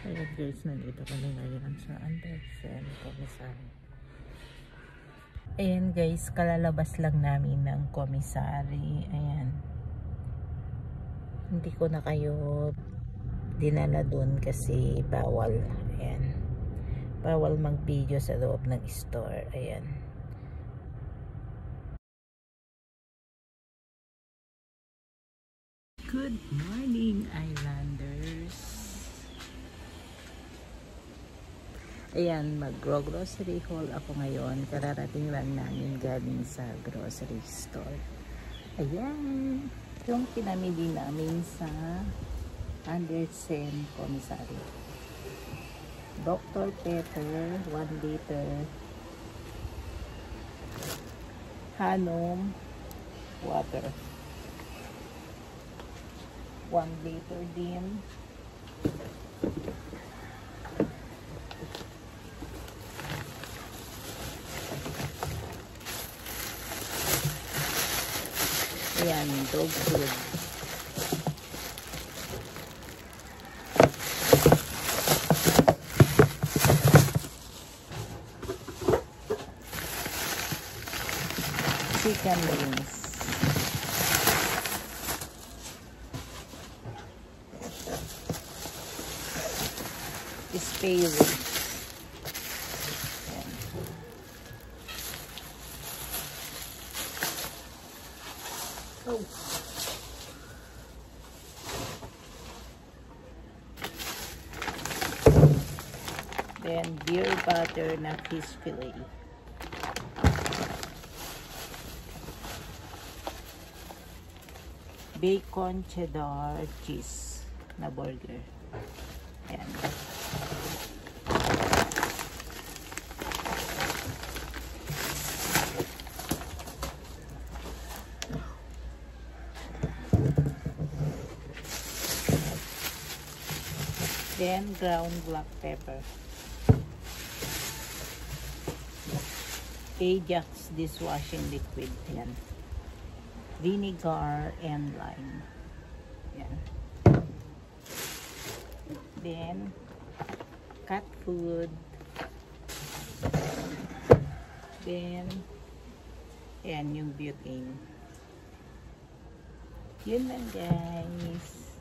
Ayan guys, nandito kami ngayon sa Andersen Commissary. Ayan guys, kalalabas lang namin ng commissary. Ayan. Hindi ko na kayo dinala dun kasi bawal. Ayan. Bawal mag-video sa loob ng store. Ayan. Good morning, Islanders. Ayan, mag-grocery haul ako ngayon. Kararating lang namin galing sa grocery store. Ayan, yung pinamili namin sa Andersen Commissary. Dr. Pepper, 1 liter. Hanom, water. 1 liter din. Ayan, dog food. Chicken wings. Spare ribs. Ayan. Oh. Then beer butter na fish fillet. Bacon cheddar cheese na burger. Ayan. Then ground black pepper. Ajax dishwashing liquid. Yan. Vinegar and lime. Yan. Then cat food. Then yan yung butane. Yun lang guys.